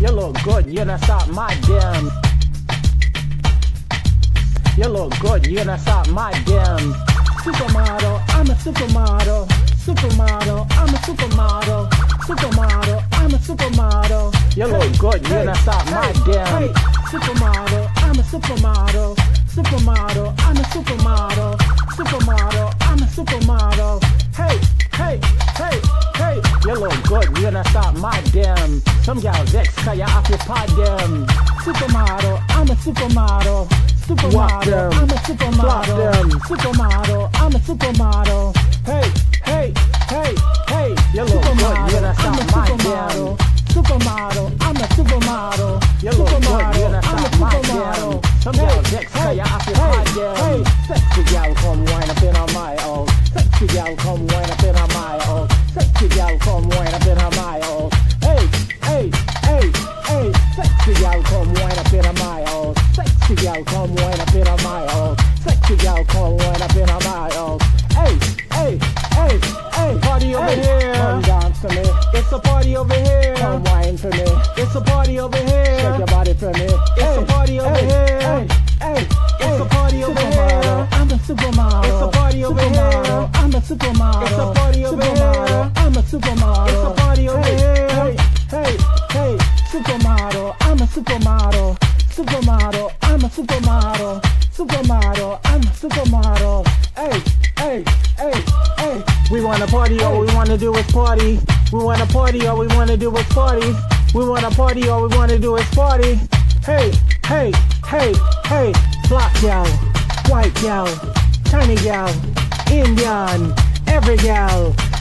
You look good, you're gonna stop my damn. You look good, you're gonna stop my damn. Supermodel, I'm a supermodel. Supermodel, I'm a supermodel. Supermodel, I'm a supermodel. You look good, you're gonna stop my damn. Hey, supermodel, I'm a supermodel. Supermodel, I'm a supermodel. Supermodel, I'm a supermodel. Hey, Look good, you're gonna stop my damn. Some gals vex cause you occupy them. Supermodel, I'm a supermodel. Walk Supermodel, them. I'm a supermodel. them. Supermodel, I'm a supermodel. Hey, hey, hey, hey. You look good, supermodel, you're gonna I'm a my supermodel. Supermodel, I'm a supermodel. You look good, supermodel, you're gonna I'm a stop my supermodel. damn. Some Hey, gals cause hey, you occupy hey, them. hey. Sexy gal come wine up in on my own. Sexy gal come wine up in on my own. Sexy gal come wine up in on my own. Hey, hey, hey, hey. Sexy gal come wine up in on my own. Sexy gal come wine up in on my own. Sexy gal come wine up in on my own. Hey, hey, hey, hey. Party over Hey, here. come dance for me. It's a party over here. Come wine for me. It's a party over here. Shake your body for me. It's a party over hey, here. Hey, hey, It's a party over supermodel, here. I'm a supermodel. It's a party over supermodel, here. I'm a supermodel. It's a party over supermodel, here. Supermodel. It's a party over hey, here. Hey, hey, hey, supermodel, I'm a supermodel. Supermodel, I'm a supermodel. Supermodel, I'm a supermodel. Hey, hey, hey, hey. We wanna party, all we wanna do is party. We wanna party, all we wanna do is party. We wanna party, all we wanna do is party. Hey, hey, hey, hey, black gal, white gal, tiny gal, Indian, every gal,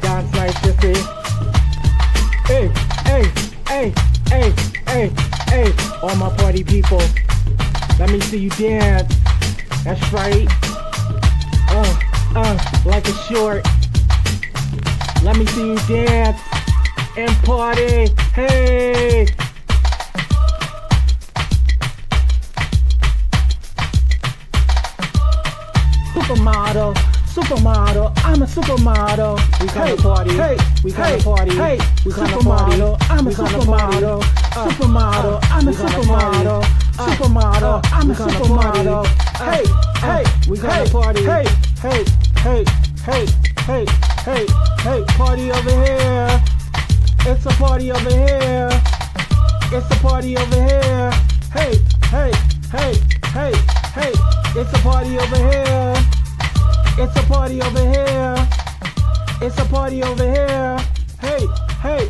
dance nice you see. Hey, hey, hey, hey, hey, hey, all my party people, let me see you dance. That's right. Uh, uh, like a short. Let me see you dance and party. Hey. Supermodel, supermodel, I'm a supermodel. We gonna hey, party. Hey, We gonna hey, party. Hey, We gonna supermodel, party. I'm a We gonna party. supermodel. Uh, Supermodel, uh, I'm a supermodel. Uh, Supermodel, uh, I'm a supermodel. Hey, Uh, hey, we gonna party. Hey, Hey, hey, hey, hey, hey, hey, party over here. It's a party over here. It's a party over here. It's a party over here. Hey, hey,